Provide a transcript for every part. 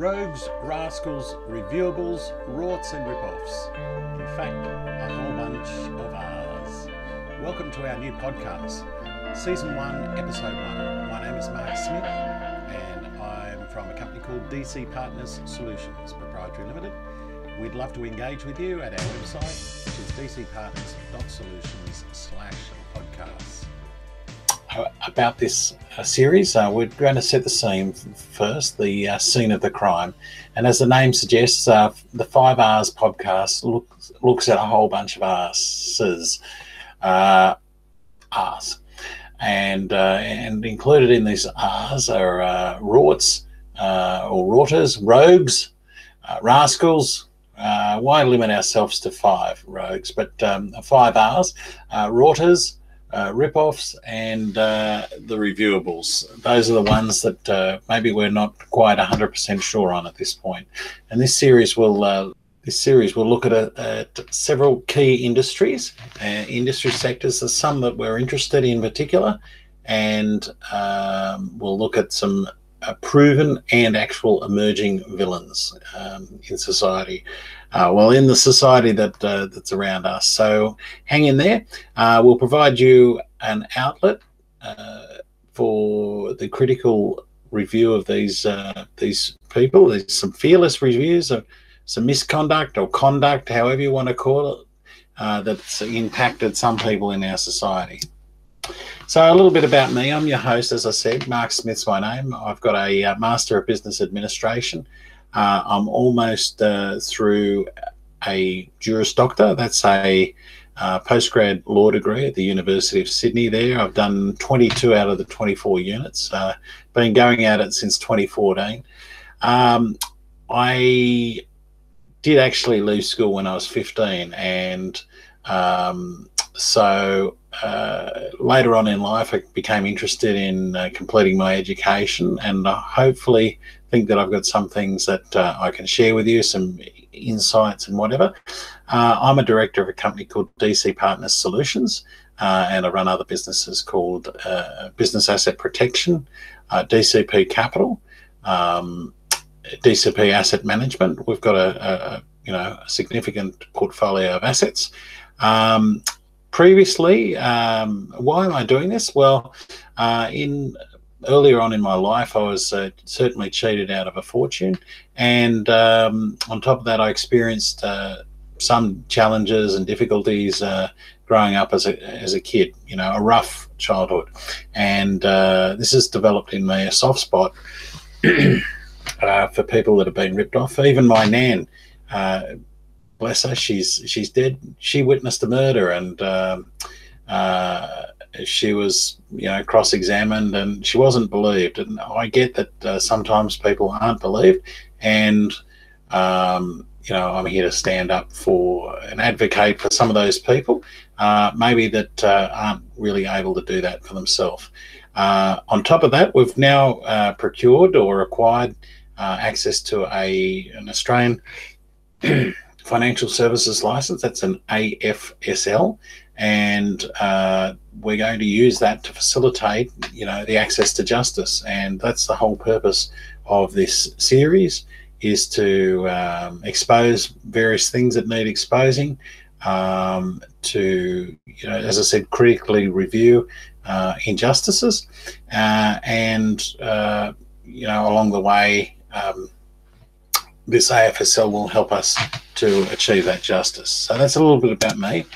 rogues, rascals, reviewables, rorts, and ripoffs. In fact, a whole bunch of ours. Welcome to our new podcast, Season 1, Episode 1. My name is Mark Smith, and I'm from a company called DC Partners Solutions Proprietary Limited. We'd love to engage with you at our website, which is dcpartners.solutions slash about this uh, series. Uh, we're going to set the scene first, the uh, scene of the crime. And as the name suggests, uh, the Five R's podcast looks, looks at a whole bunch of R's. Uh, R's. And, uh, and included in these R's are uh, rorts or rorters, rogues, rascals, uh, why limit ourselves to five rogues? But um, five R's, uh, rorters, uh, rip-offs and uh, the reviewables. Those are the ones that uh, maybe we're not quite 100% sure on at this point. And this series will uh, this series will look at, a, at several key industries, uh, industry sectors. There's some that we're interested in particular, and um, we'll look at some uh, proven and actual emerging villains um, in society. Uh, well, in the society that uh, that's around us. So hang in there. Uh, we'll provide you an outlet uh, for the critical review of these uh, these people. There's some fearless reviews of some misconduct or conduct, however you want to call it, that's impacted some people in our society. So, a little bit about me. I'm your host, as I said. Mark Smith's my name. I've got a uh, Master of Business Administration. Uh, I'm almost uh, through a Juris Doctor. That's a uh, postgrad law degree at the University of Sydney. There, I've done 22 out of the 24 units. Uh, been going at it since 2014. Um, I did actually leave school when I was 15, and um, so uh, later on in life, I became interested in uh, completing my education, and I hopefully think that I've got some things that uh, I can share with you, some insights and whatever. Uh, I'm a director of a company called DC Partners Solutions, uh, and I run other businesses called uh, Business Asset Protection, DCP Capital, um, DCP Asset Management. We've got a, a you know a significant portfolio of assets. Um, previously, um, why am I doing this? Well, uh, in earlier on in my life, I was uh, certainly cheated out of a fortune, and um, on top of that, I experienced uh, some challenges and difficulties uh, growing up as a as a kid. You know, a rough childhood, and uh, this has developed in me a soft spot. Uh, for people that have been ripped off, even my nan, bless her, she's she's dead. She witnessed a murder, and um, she was you know cross-examined, and she wasn't believed. And I get that uh, sometimes people aren't believed, and um, you know I'm here to stand up for and advocate for some of those people, uh, maybe that uh, aren't really able to do that for themselves. Uh, on top of that, we've now uh, procured or acquired access to a an Australian financial services license. That's an AFSL, and uh, we're going to use that to facilitate, you know, the access to justice. And that's the whole purpose of this series is to um, expose various things that need exposing, um, to, you know, as I said, critically review uh, injustices, uh, and uh, you know, along the way. Um, this AFSL will help us to achieve that justice. So that's a little bit about me.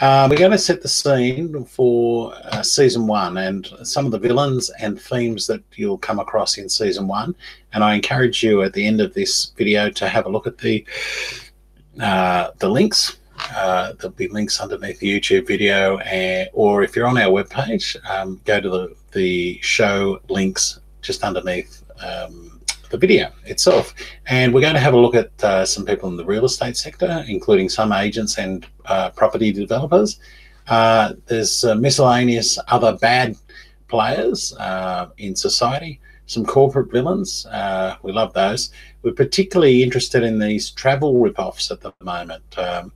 Uh, we're going to set the scene for uh, season one and some of the villains and themes that you'll come across in season one. And I encourage you at the end of this video to have a look at the uh, the links. Uh, there'll be links underneath the YouTube video, and, or if you're on our webpage, um, go to the, the show links just underneath um, the video itself. And we're going to have a look at uh, some people in the real estate sector, including some agents and uh, property developers. Uh, there's uh, miscellaneous other bad players uh, in society, some corporate villains. Uh, we love those. We're particularly interested in these travel ripoffs at the moment. Um,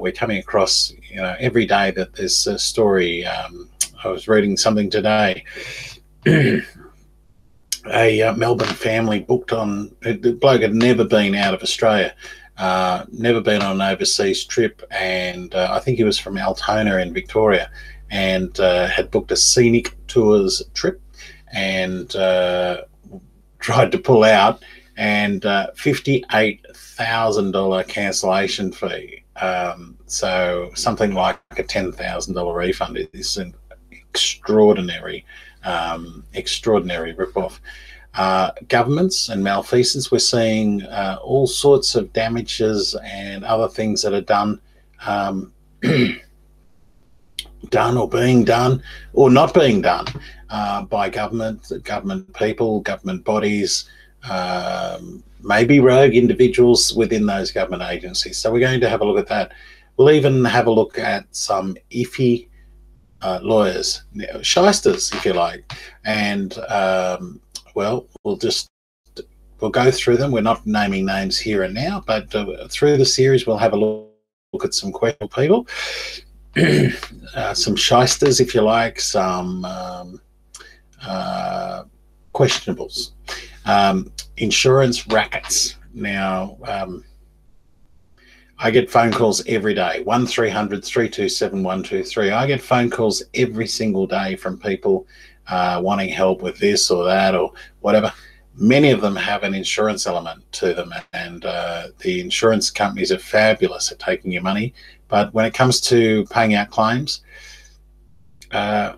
we're coming across, you know, every day that there's a story. Um, I was reading something today. a uh, Melbourne family booked on. The bloke had never been out of Australia, uh, never been on an overseas trip, and uh, I think he was from Altona in Victoria, and uh, had booked a scenic tours trip, and uh, tried to pull out, and uh, fifty-eight thousand dollar cancellation fee. Um, so something like a ten thousand dollar refund is an extraordinary um, extraordinary ripoff. Uh, governments and malfeasance, we're seeing uh, all sorts of damages and other things that are done, um, done or being done or not being done uh, by government, government people, government bodies, um, maybe rogue individuals within those government agencies. So we're going to have a look at that. We'll even have a look at some iffy uh, lawyers, shysters, if you like, and um, well, we'll just we'll go through them. We're not naming names here and now, but uh, through the series, we'll have a look, look at some questionable people, uh, some shysters, if you like, some um, uh, questionables, um, insurance rackets. Now. Um, I get phone calls every day 1300 327 123. I get phone calls every single day from people uh, wanting help with this or that or whatever. Many of them have an insurance element to them, and uh, the insurance companies are fabulous at taking your money. But when it comes to paying out claims, uh,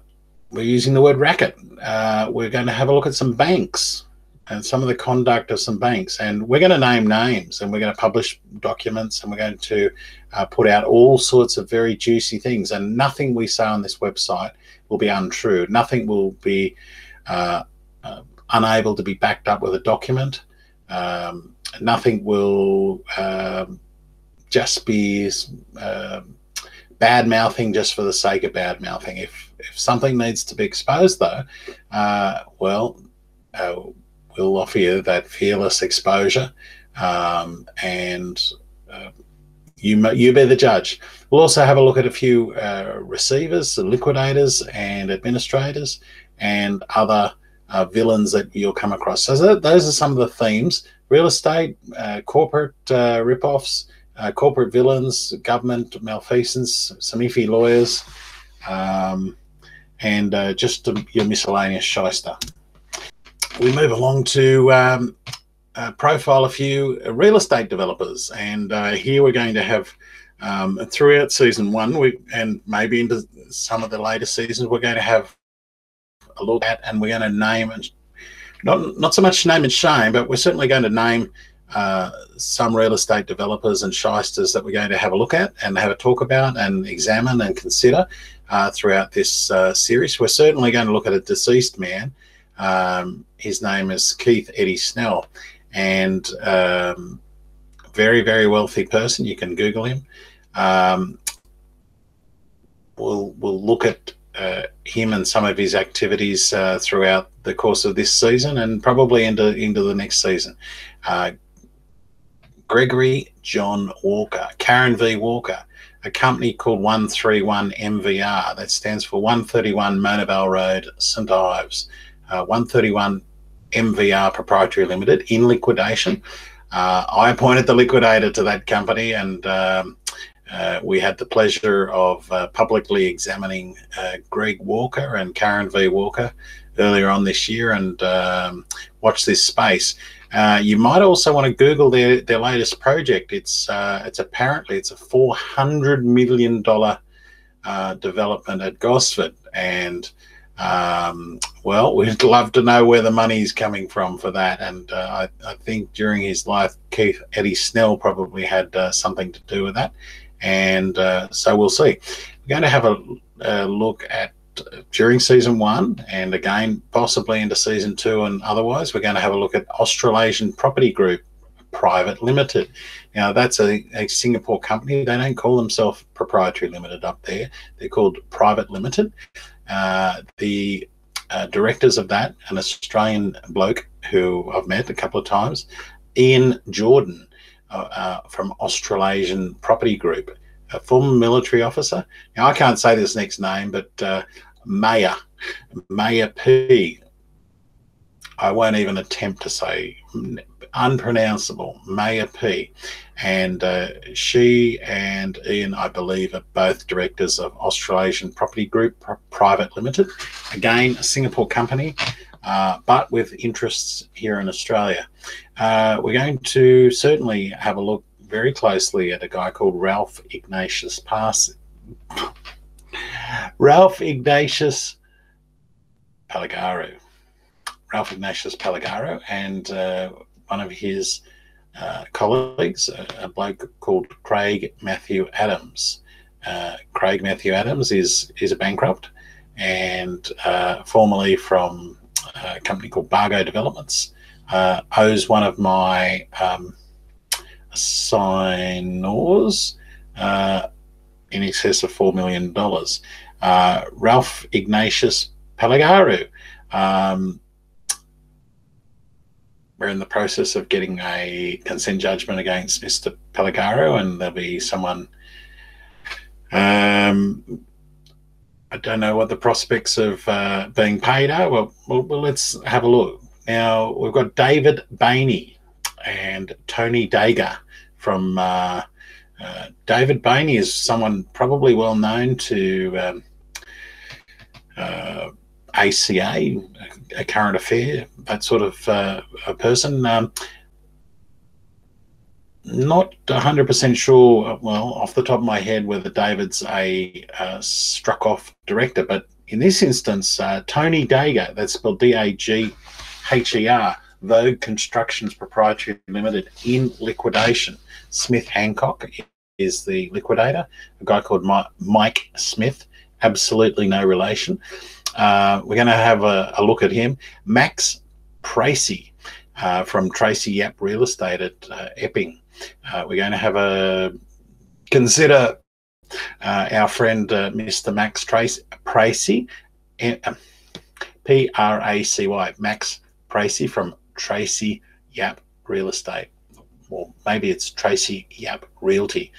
we're using the word racket. Uh, we're going to have a look at some banks and some of the conduct of some banks. And we're going to name names and we're going to publish documents and we're going to uh, put out all sorts of very juicy things. And nothing we say on this website will be untrue. Nothing will be uh, uh, unable to be backed up with a document. Um, nothing will um, just be um, bad mouthing just for the sake of bad mouthing. If, if something needs to be exposed, though, uh, well, uh, will offer you that fearless exposure, um, and uh, you you be the judge. We'll also have a look at a few uh, receivers, liquidators, and administrators, and other uh, villains that you'll come across. So those are some of the themes: real estate, uh, corporate uh, ripoffs, uh, corporate villains, government malfeasance, some iffy lawyers. Um, and just your miscellaneous shyster we move along to um, uh, profile a few real estate developers. And uh, here we're going to have um, throughout season one, we and maybe into some of the later seasons, we're going to have a look at, and we're going to name and not not so much name and shame, but we're certainly going to name uh, some real estate developers and shysters that we're going to have a look at and have a talk about and examine and consider uh, throughout this uh, series. We're certainly going to look at a deceased man um, his name is Keith Eddy Snell, and um, very very wealthy person. You can Google him. Um, we'll we'll look at uh, him and some of his activities uh, throughout the course of this season and probably into into the next season. Uh, Gregory John Walker, Karen V. Walker, a company called 131 MVR that stands for 131 Mona Vale Road, St Ives uh, 131 MVR Proprietary Limited in liquidation. Uh, I appointed the liquidator to that company, and um, uh, we had the pleasure of uh, publicly examining uh, Greg Walker and Karen V. Walker earlier on this year and um, watch this space. Uh, you might also want to Google their, their latest project. It's it's apparently it's a four hundred million dollar development at Gosford, and um, well, we'd love to know where the money is coming from for that. And uh, I, I, think during his life, Keith Eddy Snell probably had uh, something to do with that. And uh, so we'll see. We're going to have a, a look at uh, during season one and again possibly into season two and otherwise we're going to have a look at australasian property group private limited now that's a, a singapore company they don't call themselves proprietary limited up there they're called private limited uh, the uh, directors of that, an Australian bloke who I've met a couple of times, Ian Jordan uh, uh, from Australasian Property Group, a former military officer. Now, I can't say this next name, but uh, Maya, Maya P. I won't even attempt to say unpronounceable Maya P. And uh, she and Ian, I believe, are both directors of Australasian Property Group Private Limited. Again, a Singapore company, uh, but with interests here in Australia. Uh, we're going to certainly have a look very closely at a guy called Ralph Ignatius Pass. Ralph Ignatius Paligaru. Ralph Ignatius Paligaru and uh, one of his uh, colleagues, a, a, bloke called Craig Matthew Adams. Uh, Craig Matthew Adams is is a bankrupt and uh, formerly from a company called Bargo Developments. Uh, owes one of my um, signors uh, in excess of $4 million. Uh, Ralph Ignatius Paligaru. Um, we're in the process of getting a consent judgment against Mr. Paligaru, and there'll be someone. Um, I don't know what the prospects of uh, being paid are. Well, well, well, let's have a look. Now we've got David Baynie and Tony Dagher from. Uh, uh, David Baynie is someone probably well known to um, uh, ACA, a current affair, that sort of uh, a person. Um, not 100% sure, well, off the top of my head, whether David's a uh, struck off director, but in this instance, uh, Tony Dagher, that's spelled D A G H E R, Vogue Constructions Proprietary Limited, in liquidation. Smith Hancock is the liquidator, a guy called Mike Smith, absolutely no relation. Uh, we're going to have a, a, look at him. Max Tracy uh, from Tracey Yap Real Estate at uh, Epping. Uh, we're going to have a consider uh, our friend uh, Mr. Max Tracy, Pracy, P R A C Y, Max Pracy from Tracey Yap Real Estate. Or maybe it's Tracey Yap Realty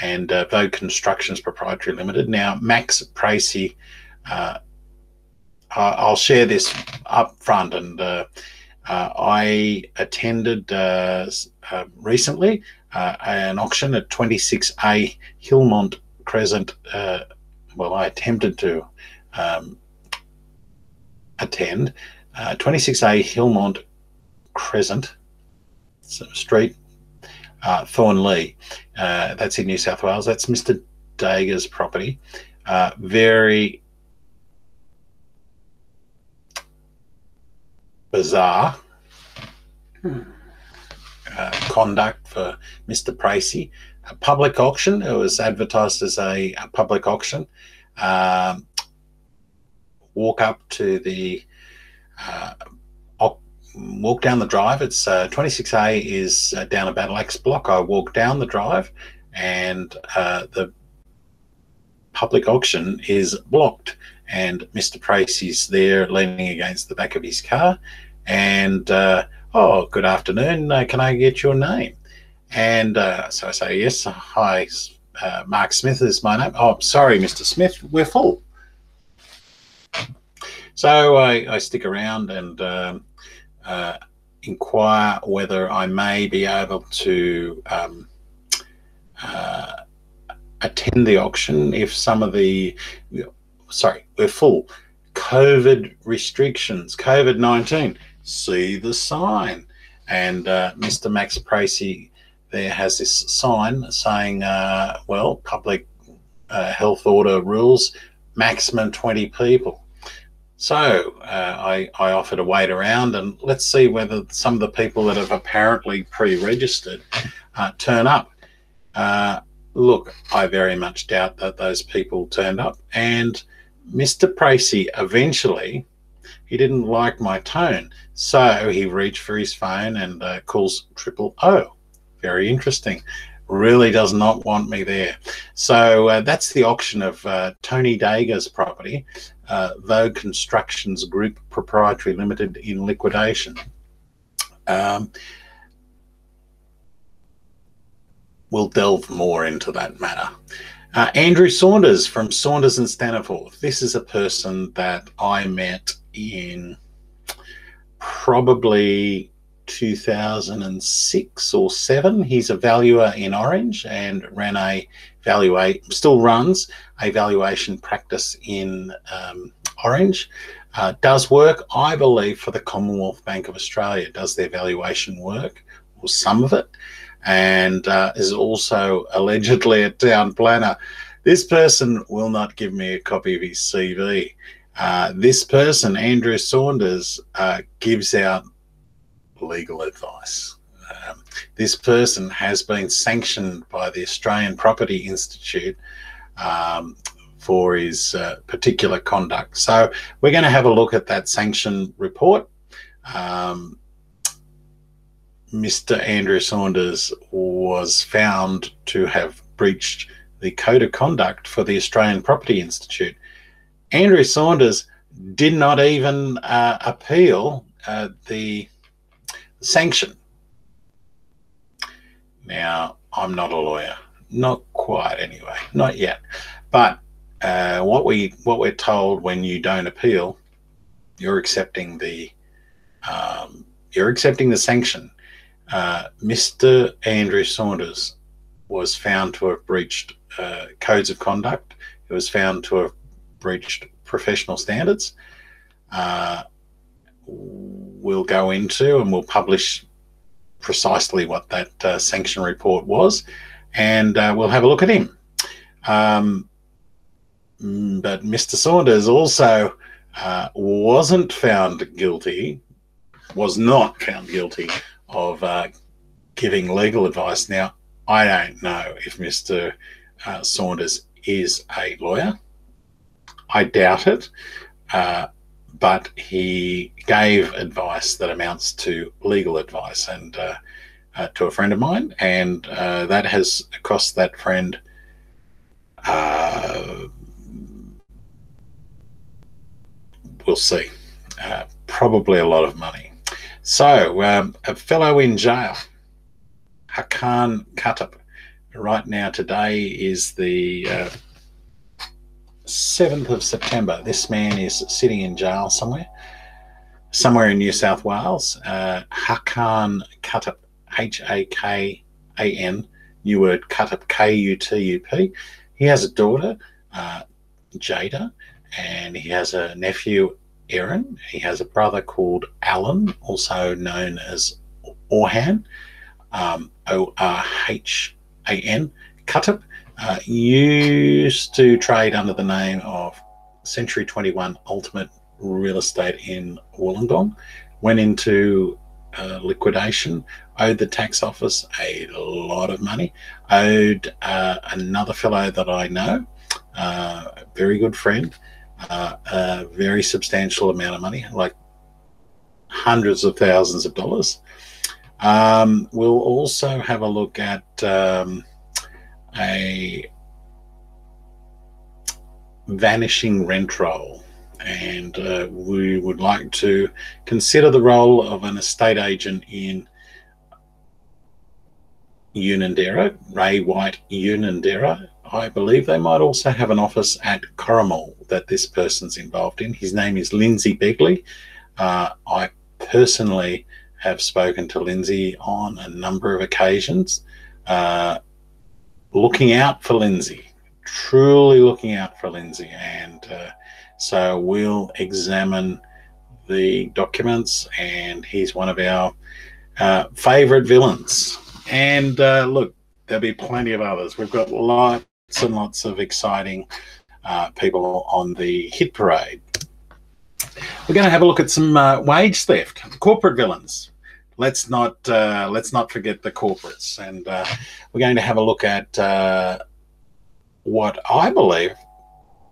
and Vogue Constructions Proprietary Limited. Now, Max Pracy uh, I'll share this up front. And uh, uh, I attended uh, uh, recently uh, an auction at 26A Hillmont Crescent. well, I attempted to um, attend 26A Hillmont Crescent Street, Thornleigh. that's in New South Wales. That's Mr. Dagher's property. very bizarre uh, conduct for Mr. Pracy. A public auction. It was advertised as a, a public auction. Um, walk up to the uh, walk down the drive. It's uh, 26A is uh, down a Battle Axe block. I walk down the drive, and uh, the public auction is blocked and Mr. Price is there leaning against the back of his car. And, uh, oh, good afternoon. Uh, can I get your name? And uh, so I say, yes, hi, uh, Mark Smith is my name. Oh, sorry, Mr. Smith, we're full. So I, I stick around and um, uh, inquire whether I may be able to um, uh, attend the auction if some of the sorry, we're full. COVID restrictions, COVID 19. See the sign. And uh, Mr. Max Pracy there has this sign saying, uh, well, public uh, health order rules, maximum 20 people. So uh, I, I offer to wait around and let's see whether some of the people that have apparently pre registered uh, turn up. Uh, look, I very much doubt that those people turned up. And Mr. Pracy eventually he didn't like my tone, so he reached for his phone and uh, calls triple O. Very interesting. Really does not want me there. So uh, that's the auction of uh, Tony Dagher's property, uh, Vogue Constructions Group Proprietary Limited in liquidation. Um, we'll delve more into that matter. Uh, Andrew Saunders from Saunders and Staniforth. This is a person that I met in probably 2006 or 7 he's a valuer in orange and ran a valuate still runs a valuation practice in um, orange. Uh, does work i believe for the commonwealth bank of australia does their valuation work or some of it and uh, is also allegedly a town planner this person will not give me a copy of his cv uh, this person andrew saunders uh, gives out legal advice. Um, this person has been sanctioned by the Australian Property Institute um, for his uh, particular conduct. So we're going to have a look at that sanction report. Um, Mr. Andrew Saunders was found to have breached the code of conduct for the Australian Property Institute. Andrew Saunders did not even uh, appeal uh, the sanction. Now, I'm not a lawyer, not quite anyway, not yet. But uh, what we what we're told when you don't appeal, you're accepting the um, you're accepting the sanction. Uh, Mr. Andrew Saunders was found to have breached uh, codes of conduct. He was found to have breached professional standards. Uh, we'll go into and we'll publish precisely what that uh, sanction report was, and uh, we'll have a look at him. Um, mm, but Mr. Saunders also uh, wasn't found guilty, was not found guilty of uh, giving legal advice. Now, I don't know if Mr. Uh, Saunders is a lawyer. I doubt it. Uh, but he gave advice that amounts to legal advice and uh, uh, to a friend of mine, and uh, that has cost that friend we'll see, uh, probably a lot of money. So, um, a fellow in jail, Hakan Kutup, right now today is the uh, 7th of September, this man is sitting in jail somewhere, somewhere in New South Wales. Uh, Hakan Kutup, H A K A N, new word Kutup, K U T U P. He has a daughter, uh, Jeyda, and he has a nephew, Eren. He has a brother called Alan, also known as Orhan, um, O R H A N, Kutup uh, used to trade under the name of Century 21 Ultimate Real Estate in Wollongong, went into uh, liquidation, owed the tax office a lot of money, owed uh, another fellow that I know, uh, a very good friend, uh, a very substantial amount of money, like hundreds of thousands of dollars. Um, we'll also have a look at. Um, a vanishing rent roll. And uh, we would like to consider the role of an estate agent in Unanderra, Ray White Unanderra. I believe they might also have an office at Corrimal that this person's involved in. His name is Lindsay Begley. Uh, I personally have spoken to Lindsay on a number of occasions. Uh, looking out for Lindsay, truly looking out for Lindsay. And uh, so we'll examine the documents, and he's one of our uh, favorite villains. And uh, look, there'll be plenty of others. We've got lots and lots of exciting uh, people on the hit parade. We're going to have a look at some uh, wage theft, corporate villains let's not uh, let's not forget the corporates, and uh, we're going to have a look at uh, what I believe.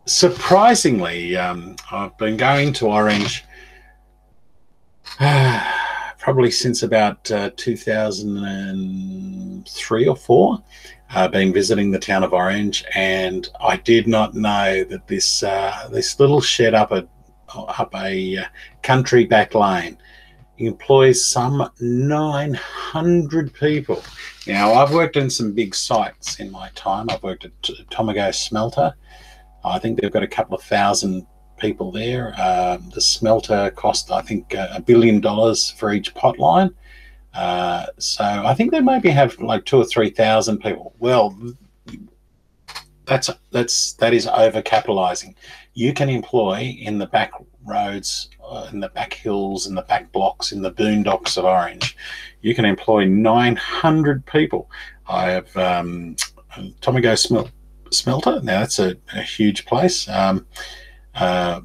Surprisingly, um, I've been going to Orange probably since about uh, 2003 or four. I've been visiting the town of Orange, and I did not know that this uh, this little shed up a up a uh, country back lane employs some 900 people. Now, I've worked in some big sites in my time. I've worked at Tomago Smelter. I think they've got a couple of thousand people there. Um, the smelter cost, I think, a billion dollars for each pot line. Uh, so I think they maybe have like two or three thousand people. Well, that's that's that is overcapitalizing. You can employ in the back roads, uh, in the back hills, in the back blocks, in the boondocks of Orange, you can employ 900 people. I have um, Tomago Smel- Smelter. Now that's a, a huge place. Um, uh,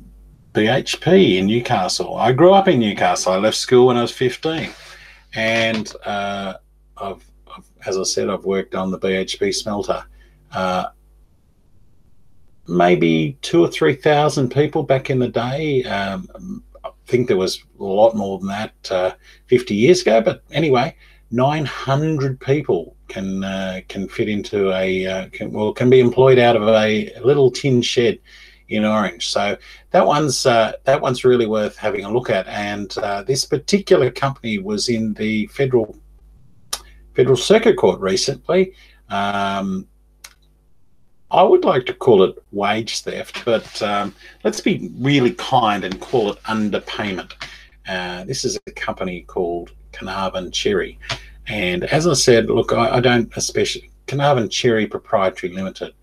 BHP in Newcastle. I grew up in Newcastle. I left school when I was 15, and uh, I've, I've, as I said, I've worked on the BHP smelter. Uh, maybe two or three thousand people back in the day. Um, I think there was a lot more than that uh, 50 years ago, but anyway, 900 people can uh, can fit into a uh, can, well can be employed out of a little tin shed in Orange. So that one's uh, that one's really worth having a look at. And uh, this particular company was in the federal federal circuit court recently. Um, I would like to call it wage theft, but um, let's be really kind and call it underpayment. Uh, this is a company called Caernarvon Cherry. And as I said, look, I, I don't especially, Caernarvon Cherry Proprietary Limited,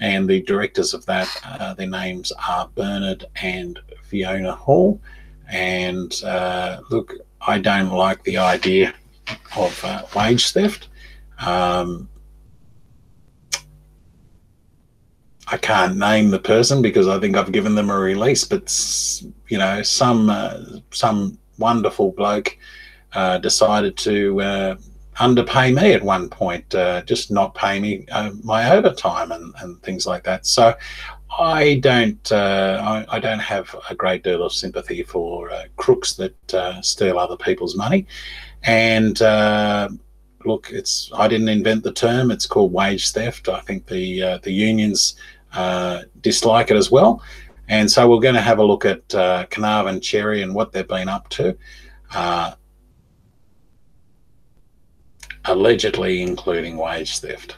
and the directors of that, uh, their names are Bernard and Fiona Hall. And uh, look, I don't like the idea of uh, wage theft. Um, I can't name the person because I think I've given them a release, but you know, some uh, some wonderful bloke uh, decided to uh, underpay me at one point, uh, just not pay me uh, my overtime and, and things like that. So I don't uh, I, I, don't have a great deal of sympathy for crooks that steal other people's money, and look, it's I didn't invent the term. It's called wage theft. I think the uh, the unions uh, dislike it as well. And so we're going to have a look at uh, Caernarvon Cherry and what they've been up to, uh, allegedly including wage theft.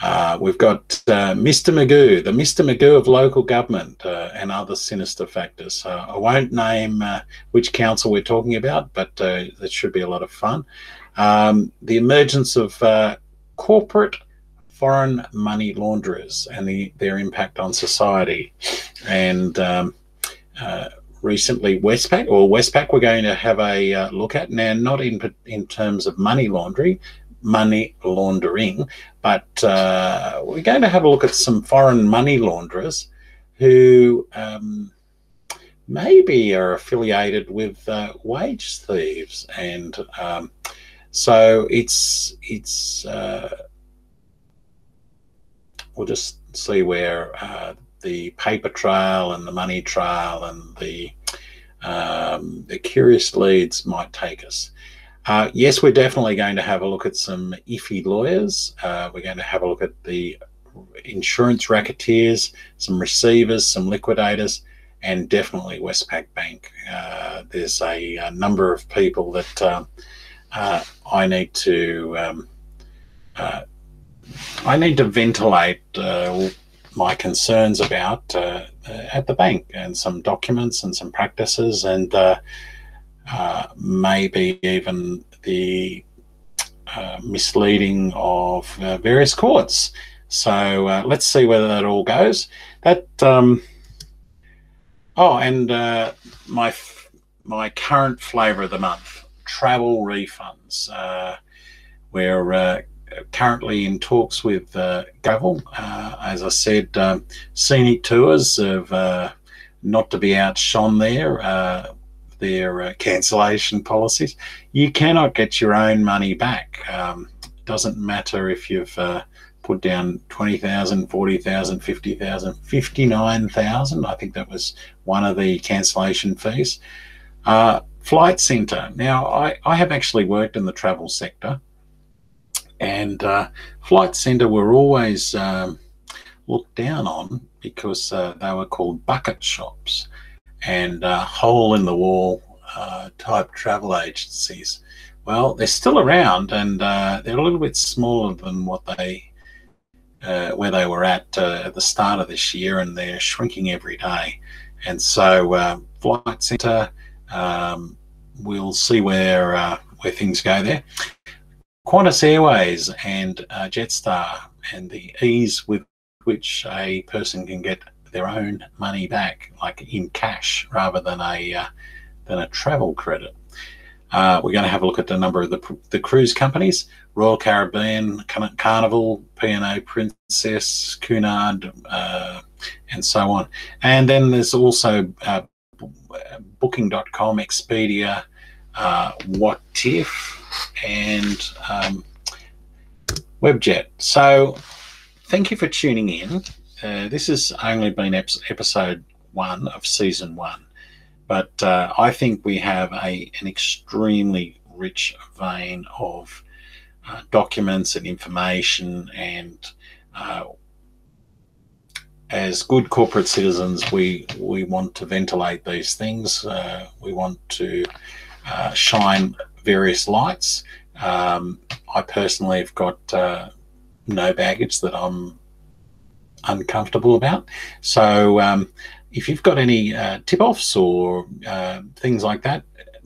Uh, we've got uh, Mr. Magoo, the Mr. Magoo of local government, uh, and other sinister factors. Uh, I won't name uh, which council we're talking about, but uh, that should be a lot of fun. Um, the emergence of corporate foreign money launderers and the, their impact on society. And um, uh, recently, Westpac or Westpac, we're going to have a uh, look at now, not in in terms of money laundering, money laundering, but uh, we're going to have a look at some foreign money launderers who. Um, maybe are affiliated with uh, wage thieves, and um, so it's it's uh, we'll just see where uh, the paper trail and the money trail and the um, the curious leads might take us. Uh, yes, we're definitely going to have a look at some iffy lawyers. Uh, we're going to have a look at the insurance racketeers, some receivers, some liquidators, and definitely Westpac Bank. Uh, there's a, a, number of people that uh, uh, I need to um, uh, I need to ventilate uh, my concerns about at the bank and some documents and some practices and uh, uh maybe even the uh, misleading of uh, various courts. So let's see whether that all goes. That um, oh, and my my current flavour of the month: travel refunds. where currently in talks with uh, Gavel. Uh, as I said, scenic tours have uh, not to be outshone there. Uh, their uh, cancellation policies. You cannot get your own money back. Um, doesn't matter if you've uh, put down 20,000, 40,000, 50,000, 59,000. I think that was one of the cancellation fees. Flight Centre. Now, I, I have actually worked in the travel sector and uh, Flight Centre were always um, looked down on because uh, they were called bucket shops and uh, hole in the wall uh, type travel agencies. Well, they're still around and uh, they're a little bit smaller than what they uh, where they were at at the start of this year, and they're shrinking every day. And so, uh, Flight Centre, um, we'll see where uh, where things go there. Qantas Airways and uh, Jetstar, and the ease with which a person can get their own money back, like in cash, rather than a uh, than a travel credit. Uh, we're going to have a look at the number of the, the cruise companies Royal Caribbean, Carnival, P&O Princess, Cunard, uh, and so on. And then there's also uh, Booking.com, Expedia, uh, What If, and um, Webjet. So thank you for tuning in. Uh, this has only been episode one of season one. But uh, I think we have a an extremely rich vein of uh, documents and information, and uh, as good corporate citizens, we we want to ventilate these things. Uh, we want to shine various lights. Um, I personally have got no baggage that I'm uncomfortable about. So um, if you've got any uh, tip offs or uh, things like that,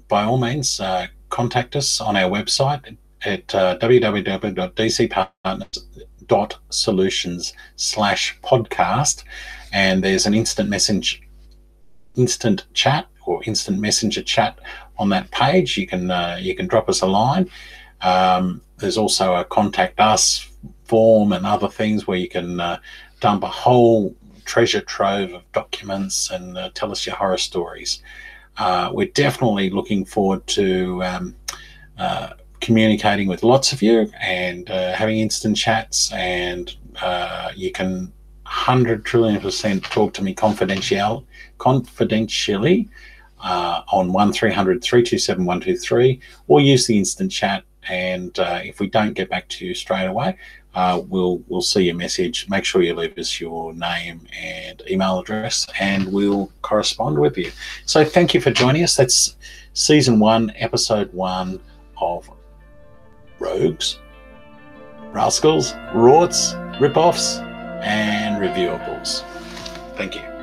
by all means, uh, contact us on our website at uh, www.dcpartners.solutions slash podcast. And there's an instant message, instant chat or instant messenger chat on that page. You can uh, you can drop us a line. Um, there's also a contact us form and other things where you can uh, dump a whole treasure trove of documents and uh, tell us your horror stories. Uh, we're definitely looking forward to um, uh, communicating with lots of you and uh, having instant chats. And uh, you can 100 trillion percent talk to me confidential, confidentially uh, on 1300 327 123 or use the instant chat. And if we don't get back to you straight away, uh, we'll we'll see your message. Make sure you leave us your name and email address, and we'll correspond with you. So thank you for joining us. That's season one, episode one of Rogues, Rascals, Rorts, Ripoffs, and Reviewables. Thank you.